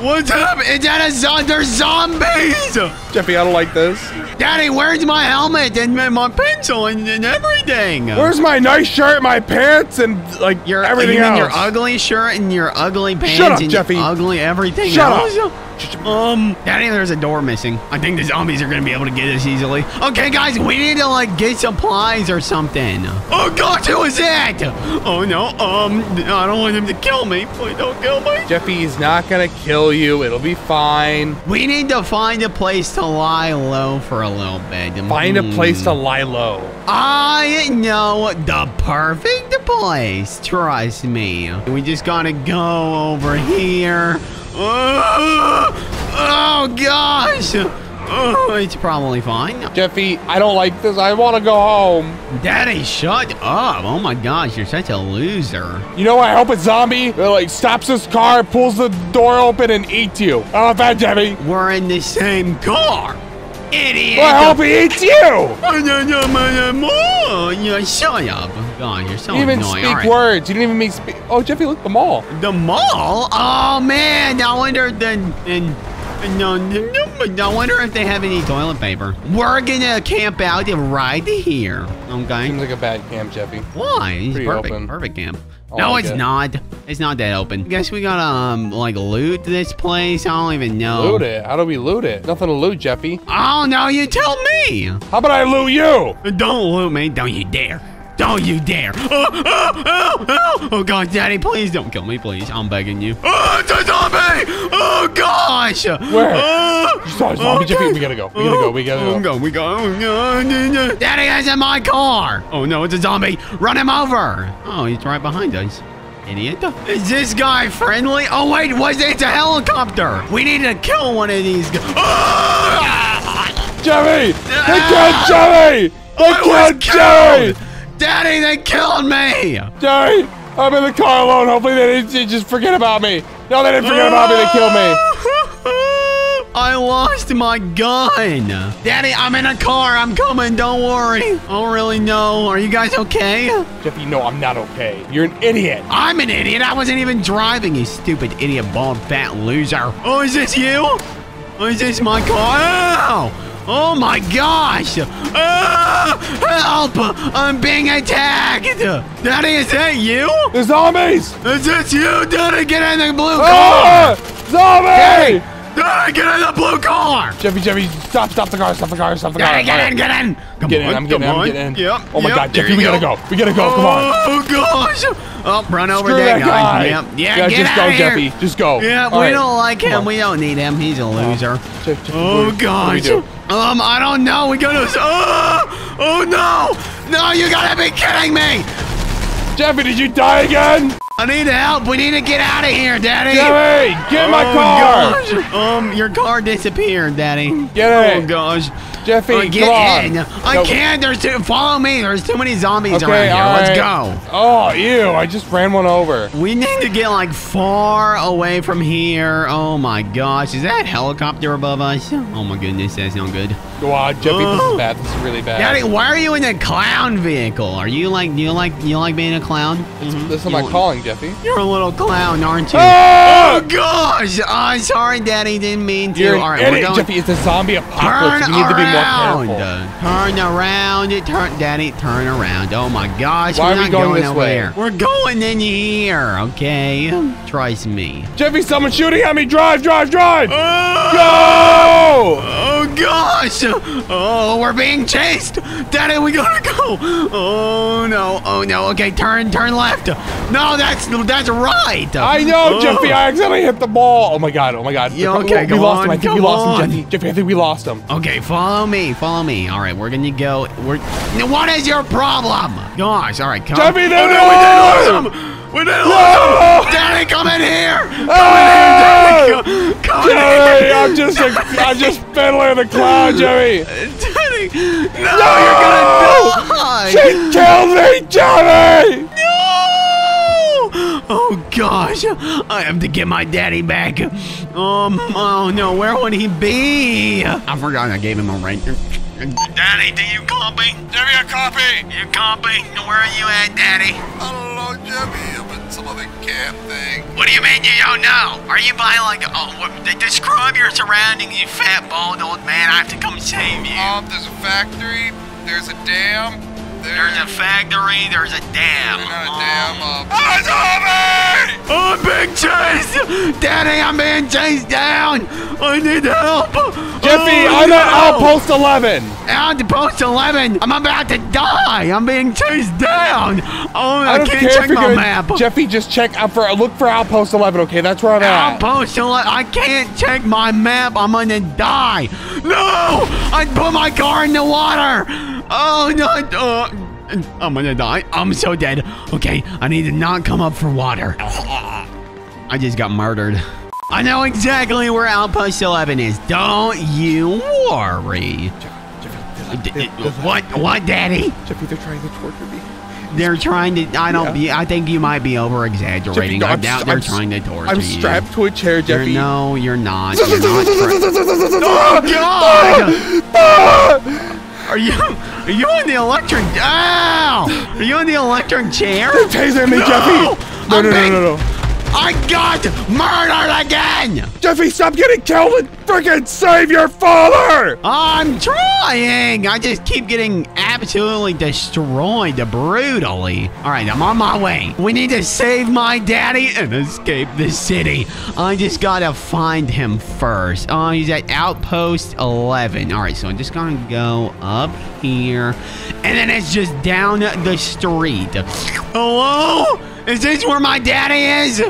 What's up? Is that a zombie? There's zombies! Jeffy, I don't like this. Daddy, where's my helmet and my- my pencil and, and everything? Where's my nice shirt, my pants, and like your everything you mean else? your ugly shirt and your ugly pants Shut up, and Jeffy. your ugly everything Shut else? up. Um, Daddy, there's a door missing. I think the zombies are gonna be able to get us easily. Okay, guys, we need to like get supplies or something. Oh gosh, who is that? Oh no, um, I don't want him to kill me. Please don't kill me. Jeffy, he's not gonna kill you. It'll be fine. We need to find a place to lie low for a little bit. Find a Hmm. place to lie low. I know the perfect place. Trust me. We just gotta go over here. Oh, oh gosh. Oh, it's probably fine. Jeffy, I don't like this. I want to go home. Daddy, shut up. Oh my gosh, you're such a loser. You know what? I hope a zombie that, like stops his car, pulls the door open, and eats you. I don't Jeffy. We're in the same car. Idiot. Well, I hope he eats you. Oh, yeah, shut up. God, you're so You even annoying. speak right. words. You didn't even make speak. Oh, Jeffy, look, the mall. The mall? Oh man, I wonder then and I wonder if they have any toilet paper. We're gonna camp out right here. Okay. Seems like a bad camp, Jeffy. Why? It's Pretty perfect. open. Perfect camp. No, like it's it. not. It's not that open. I Guess we gotta um like loot this place. I don't even know. Loot it. How do we loot it? Nothing to loot, Jeffy. Oh no, you tell me. How about I loot you? Don't loot me. Don't you dare. Don't you dare. Oh, oh, oh, oh. oh gosh, Daddy, please don't kill me, please. I'm begging you. Oh, it's a zombie! Oh gosh! Where? Oh, You saw a zombie, Jeffy. We gotta go. We gotta go. We gotta Oh, go. go. We go. Oh, Daddy, is in my car. Oh no, it's a zombie. Run him over. Oh, he's right behind us. Idiot. Is this guy friendly? Oh wait, was it? It's a helicopter. We need to kill one of these guys. Oh! Jeffy! They killed Jeffy! They killed Jeffy! Daddy, they killed me! Daddy, I'm in the car alone. Hopefully they didn't just forget about me. No, they didn't forget about me. They killed me. I lost my gun. Daddy, I'm in a car. I'm coming. Don't worry. I don't really know. Are you guys okay? Jeffy, no, I'm not okay. You're an idiot. I'm an idiot. I wasn't even driving, you stupid idiot, bald, fat loser. Oh, is this you? Oh, is this my car? Ow! Oh my gosh! Ah, help! I'm being attacked! Daddy, is that you? The zombies! Is this you? Daddy, get in the blue Ah! car! Zombie! Daddy, get in the blue car! Jeffy, Jeffy, stop, stop the car, stop the car, stop the car. Daddy, get in, get in! Come Get in, on, I'm getting in, I'm getting in. Yep. Oh my yep, God, Jeffy, we gotta go. We gotta go, come on. Oh gosh! Oh, run over Screw that that guy. guy. Yep. Yeah, Yeah, get just out go, of here. Jeffy. Just go. Yeah, All we right. don't like him. We don't need him. He's a loser. Oh what do we gosh. Um, I don't know. We gotta. Oh, oh no! No, you gotta be kidding me! Jeffy, did you die again? I need help. We need to get out of here, Daddy. Jeffy, get in my Oh, car. gosh. Um, your car disappeared, Daddy. Get Oh in. gosh. Jeffy, Uh, get on. in. I No. can't. There's too. Follow me. There's too many zombies Okay, around here. Let's go. Oh, ew, I just ran one over. We need to get like far away from here. Oh my gosh, is that helicopter above us? Oh my goodness, that's not good. Go on, Jeffy, this Oh. is bad. This is really bad. Daddy, why are you in a clown vehicle? Are you like you like you like being a clown? Mhm. This is You my calling, Jeffy. You're a little clown, aren't you? Ah! Oh gosh! I'm sorry, Daddy. Didn't mean to. You're All right, we're going. Jeffy. It's a zombie Turn apocalypse. You need to be more careful. Turn around. Turn, Daddy. Turn around. Oh my gosh! Why we're are we not going going this way? there. We're going in here. Okay. Trust me. Jeffy, someone's shooting at me. Drive, drive, drive. Oh! Go! Oh gosh! Oh, we're being chased! Daddy, we gotta go! Oh no! Oh no! Okay, turn, turn left! No, that's that's right! I know, Oh. Jeffy. I accidentally hit the ball. Oh my god. Oh my god. Yeah, okay, we go lost on, him. I think come we lost on. him, Jeffy. Jeffy, I think we lost him. Okay, follow me, follow me. All right, we're gonna go. We're. What is your problem? Gosh! All right, come. Jeffy, they're oh, no, we did lose him! We did lose No! him! Daddy, come in here! Come Ah! in here, Daddy! Come, come in Jeffy, here! I'm just a, I'm just Fiddler the Clown, Jeffy. Daddy! No, No! you're gonna die! She killed me, Jeffy. No! Oh gosh, I have to get my daddy back. Um, oh no, where would he be? I forgot I gave him a ring. Daddy, do you copy? Jeffy, a copy. You copy? Where are you at, Daddy? I don't know, Jeffy. Some other camp thing. What do you mean you don't know? Are you by like, oh, what, describe your surroundings, you fat bald old man. I have to come save you. Um, there's a factory. There's a dam. There's a factory, there's a dam. Not a dam. Um, ah, zombie! I'm being chased! Daddy, I'm being chased down! I need help! Jeffy, Oh, I'm at. Outpost 11. Outpost 11! I'm about to die! I'm being chased down! Oh, I, I can't care check if you're my gonna, map! Jeffy, just check out for look for Outpost 11. Okay, that's where I'm at. Outpost 11! I can't check my map! I'm gonna die! No! I put my car in the water! Oh, no! Uh, I'm gonna die. I'm so dead. Okay, I need to not come up for water. I just got murdered. I know exactly where Outpost 11 is. Don't you worry. What? What, Daddy? Jeffy, they're trying to torture me. They're trying to. I don't. Yeah. I think you might be over exaggerating. I doubt they're I'm trying to torture I'm you. strapped to a chair, You're- Jeffy. no, you're not. You're not. oh God! Are you? Are you on the electric? Ow! Are you on the electric chair? Tasing me, No! Jeffy. No, no, no, being- no, no. I got murdered again! Jeffy, stop getting killed and freaking save your father! I'm trying! I just keep getting absolutely destroyed brutally. All right, I'm on my way. We need to save my daddy and escape the city. I just gotta find him first. Oh, he's at Outpost 11. All right, so I'm just gonna go up here, and then it's just down the street. Hello? Is this where my daddy is?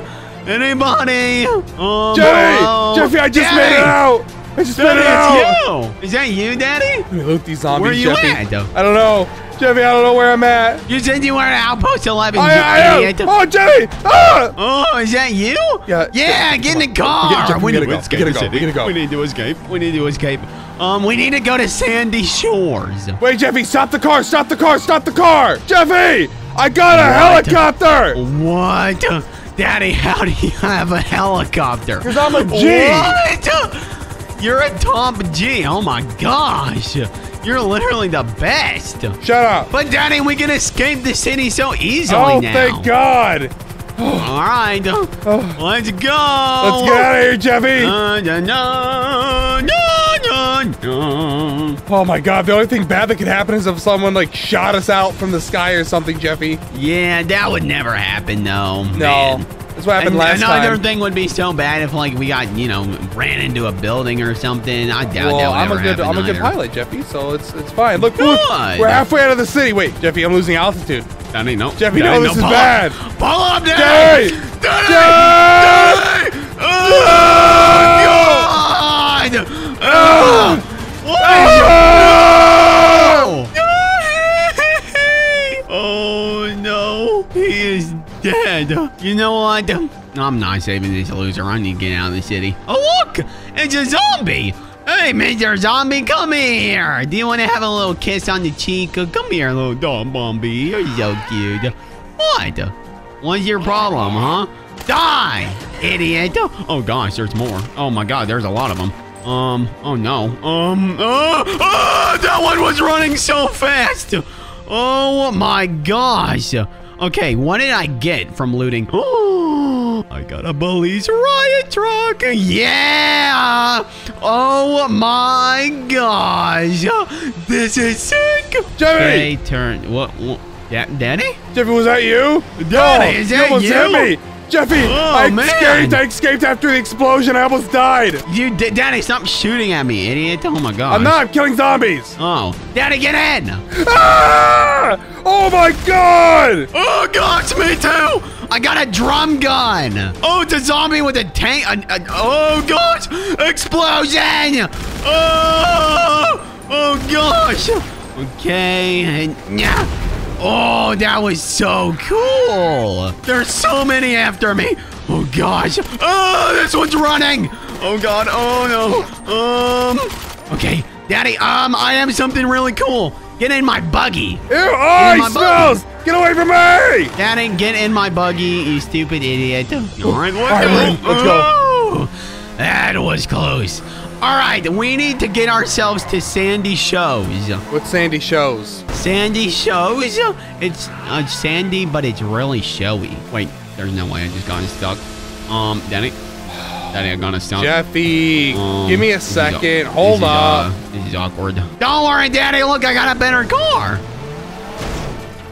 Anybody? Um, Jeffy! Jeffy, I just Daddy! made it out! I just made it out! it's you! Is that you, Daddy? Let me loot these zombies, Where you Jeffy. at, though? I don't know. Jeffy, I don't know where I'm at. You said you were at Outpost 11, I, you I am! idiot. Oh, Jeffy! Ah! Oh, is that you? Yeah. Yeah, get in the car. Jeff, we need gotta escape We gotta the go. We go. We need to escape. We need to escape. Um, we need to go to Sandy Shores. Wait, Jeffy, stop the car! Stop the car! Stop the car! Jeffy! I got a What? helicopter! What? Daddy, how do you have a helicopter? Because I'm a G. What? You're a top G. Oh my gosh. You're literally the best. Shut up! But Daddy, we can escape the city so easily Oh, now. thank God! All right, let's go. Let's get out of here, Jeffy! Uh, no, no, no, no, no. Oh my God! The only thing bad that could happen is if someone like shot us out from the sky or something, Jeffy. Yeah, that would never happen, though. No, man. that's what happened And last another time. thing would be so bad if, like, we got, you know, ran into a building or something. I doubt that Well, would I'm a good, I'm a good pilot, Jeffy. So it's it's fine. Look, look, we're halfway out of the city. Wait, Jeffy, I'm losing altitude. Daddy, no. Jeffy, no, this is pull bad. Pull up! Daddy! Daddy! Daddy! Daddy! Oh, God! Oh, Ah! your- Oh no, he is dead. You know what? I'm not saving this loser. I need to get out of the city. Oh look, it's a zombie. Hey, Mr. Zombie, come here. Do you want to have a little kiss on the cheek? Come here, little dog zombie. You're so cute. What? What's your problem, huh? Die, idiot. Oh gosh, there's more. Oh my god, there's a lot of them. Um, oh no. Um, oh, oh, that one was running so fast. Oh my gosh. Okay, what did I get from looting? Oh, I got a police riot truck. Yeah. Oh my gosh. This is sick. Jeffy! Okay, turn. What? what da- Daddy? Jeffy, was that you? Daddy, oh, is you that almost you? hit me. Jeffy, Oh, I man. escaped. I escaped after the explosion. I almost died. You, D- Daddy, stop shooting at me, idiot. Oh my god. I'm not. I'm killing zombies. Oh, Daddy, get in. Ah! Oh my God! Oh gosh, me too. I got a drum gun. Oh, it's a zombie with a tank. a- a- oh gosh, explosion. Oh, oh gosh. Okay. yeah. Oh, that was so cool. There's so many after me. Oh gosh. Oh, this one's running. Oh god. Oh no. Um. Okay, Daddy. Um, I have something really cool. Get in my buggy. Ew! Oh, he buggy. Get away from me! Daddy, get in my buggy, you stupid idiot. All right, let's All right, go. Lynn, let's go. Oh, that was close. All right, we need to get ourselves to Sandy Shows. What Sandy shows? Sandy Shows? It's uh, Sandy, but it's really showy. Wait, There's no way I just got stuck. Um, Danny. Danny, I got stuck. Jeffy, Um, give me a this is second. Hold this is, up. uh, this is awkward. Don't worry, Daddy. Look, I got a better car.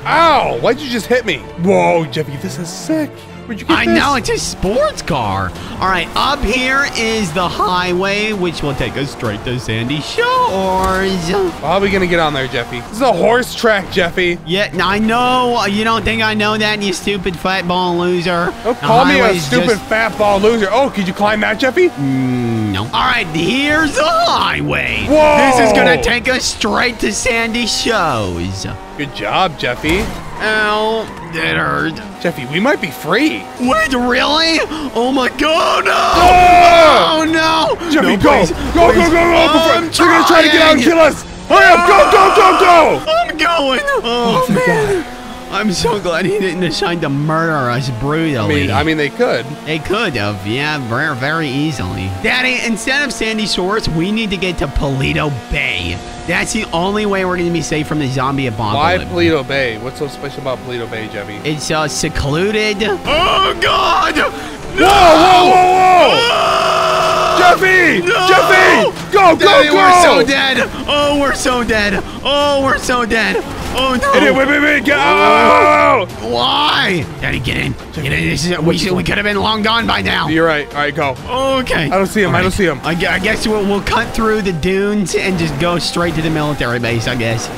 Ow! Why'd you just hit me? Whoa, Jeffy, this is sick. Where'd you I this? know, it's a sports car. All right, up here is the highway, which will take us straight to Sandy Shores. How are we gonna get on there, Jeffy? This is a horse track, Jeffy. Yeah, I know. You don't think I know that, you stupid fat ball loser? Don't The call me a stupid just- fat ball loser. Oh, could you climb that, Jeffy? Mm, no. All right, here's the highway. Whoa! This is gonna take us straight to Sandy Shores. Good job, Jeffy. Ow, that hurt. Jeffy, we might be free. Wait, really? Oh my God, no! Ah! Oh no! Jeffy, no, go. please, go, please. go, go, go, before- I'm They're gonna try to get out and kill us. Hurry up, go, go, go, go. I'm going. Oh, thank man. I'm so glad he didn't decide to murder us brutally. I mean, I mean, they could. they could have, yeah, very, very easily. Daddy, instead of Sandy Shores, we need to get to Paleto Bay. That's the only way we're going to be safe from the zombie apocalypse. Why. Paleto Bay? What's so special about Paleto Bay, Jeffy? It's uh, secluded. Oh God! No! Whoa, whoa, whoa, whoa! Jeffy! No! Jeffy! Go, go, Daddy, go! we're so dead. Oh, we're so dead. Oh, we're so dead. Oh no! Idiot, wait, wait, wait, get out! Why? Daddy, get in. Get in. This is, we, should, we could have been long gone by now. You're right. All right, go. Okay. I don't see him, I don't see him. I, I guess we'll, we'll cut through the dunes and just go straight to the military base, I guess.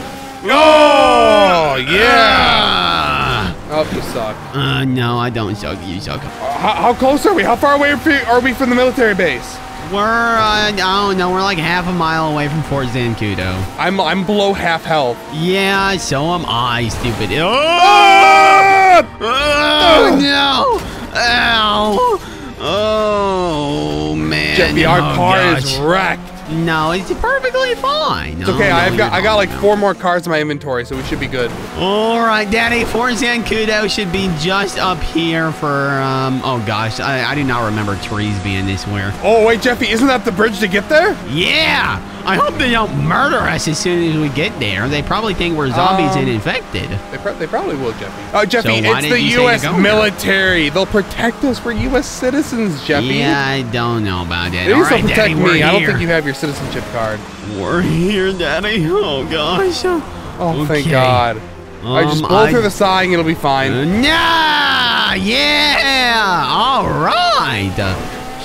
Oh, yeah! Ah. Oh, you suck. Uh, no, I don't suck. You suck. How, how close are we? How far away are we from the military base? We're, uh, I don't know, we're like half a mile away from Fort Zancudo. I'm I'm below half health. Yeah, so am I, stupid. Oh! Ah! Oh, no! Ow! Oh, man. Jeffy, our Oh, car gosh. is wrecked. No, it's perfectly fine. It's okay. No, I've got I got like four more cars in my inventory, so we should be good. All right, Daddy. Fort Zancudo should be just up here for, um, oh gosh, I, I do not remember trees being this where. Oh wait, Jeffy, isn't that the bridge to get there? Yeah! I hope they don't murder us as soon as we get there. They probably think we're zombies Um, and infected. They, pro- they probably will, Jeffy. Oh, Jeffy, So it's the you say to U.S. go there? military. They'll protect us. We're U.S. citizens, Jeffy. Yeah, I don't know about that. They All also right, protect Daddy, me. I don't here. think you have your citizenship card. We're here, Daddy. Oh gosh. Oh, thank Okay. God. All right, just Um, blow I- through the sighing. It'll be fine. Nah, yeah, all right.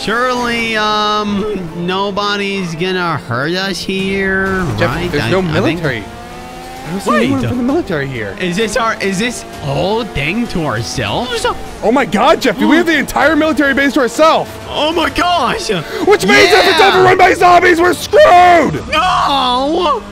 Surely, um, nobody's gonna hurt us here, Jeff, right? there's I- no I think- military. I don't see Wait. anyone from the military here. Is this our? Is this whole thing to ourselves? Oh my God, Jeffy, we have the entire military base to ourselves. Oh my gosh! Which means if it's overrun by zombies, we're screwed. No!